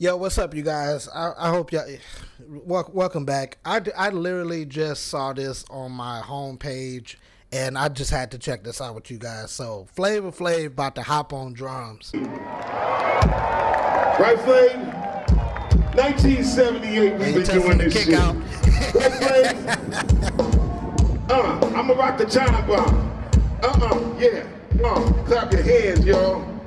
Yo, what's up, you guys? I, I hope y'all wel- welcome back. I, I literally just saw this on my homepage, and I just had to check this out with you guys. So, Flavor Flav about to hop on drums. Right, Flame? 1978, we've been doing this kick shit. out. Right, Flame? uh, I'ma rock the China bomb. Uh-uh, yeah. Uh, clap your hands, y'all.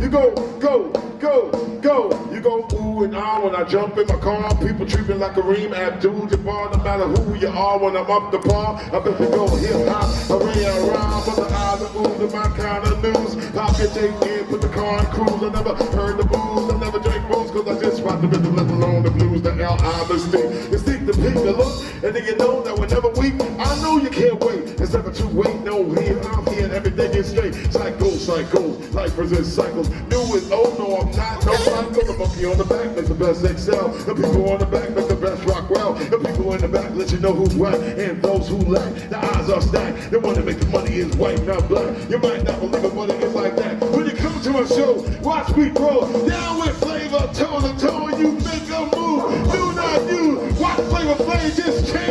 You go, go, go, go. You go ooh and ah when I jump in my car. People treat me like Kareem Abdul-Jabbar. No matter who you are, when I'm up the bar, I bet you go hip hop, hurry around. But the eyes of ooh, the my kind of news. Pop your take in, put the car in cruise. I never heard the booze, I never drank booze, cause I just rock the rhythm, let alone the blues, the L, I, the stick. You stick the pink, the look, and then you straight. Cycles, life presents cycles. New is old, no, I'm not, no cycle. The monkey on the back makes the best excel. The people on the back make the best rock well. The people in the back let you know who's whack, and those who lack, the eyes are stacked. The one that makes the money is white, not black. You might not believe it, but it is like that. When you come to a show, watch me throw down with flavor, toe to toe, you make a move. Do not you. Watch Flavor Flav just change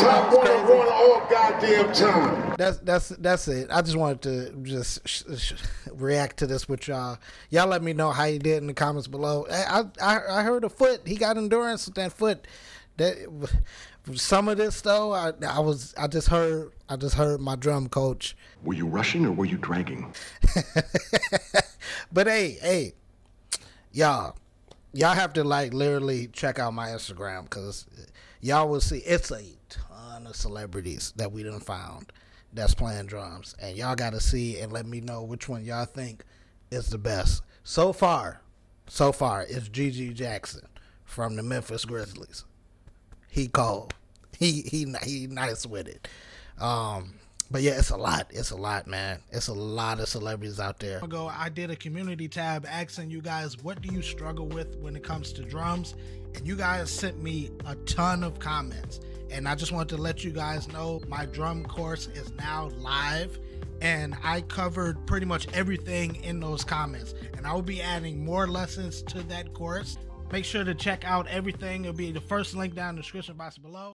Top one and one all goddamn time. That's that's that's it. I just wanted to just sh- sh- react to this with y'all. Y'all let me know how you did in the comments below. I I, I heard a foot. He got endurance with that foot. That some of this though, I I was I just heard I just heard my drum coach. Were you rushing or were you dragging? But hey, hey, y'all, y'all have to like literally check out my Instagram because y'all will see it's a ton of celebrities that we done found that's playing drums, and y'all got to see and let me know which one y'all think is the best so far. So far, it's GG Jackson from the Memphis Grizzlies. He cold. He he he nice with it. Um, but yeah, it's a lot. It's a lot, man. It's a lot of celebrities out there. Ago, I did a community tab asking you guys what do you struggle with when it comes to drums, and you guys sent me a ton of comments. And I just wanted to let you guys know my drum course is now live and I covered pretty much everything in those comments. And I will be adding more lessons to that course. Make sure to check out everything. It'll be the first link down in the description box below.